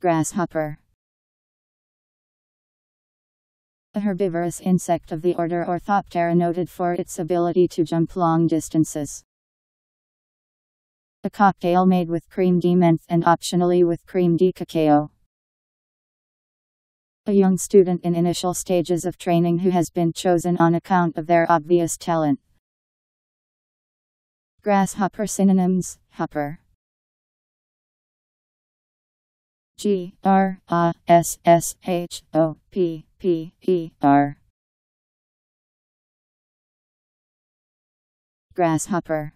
Grasshopper A herbivorous insect of the order Orthoptera noted for its ability to jump long distances. A cocktail made with crème de menthe and optionally with creme de cacao. A young student in initial stages of training who has been chosen on account of their obvious talent. Grasshopper synonyms Hopper G R A S S H O P P E R. Grasshopper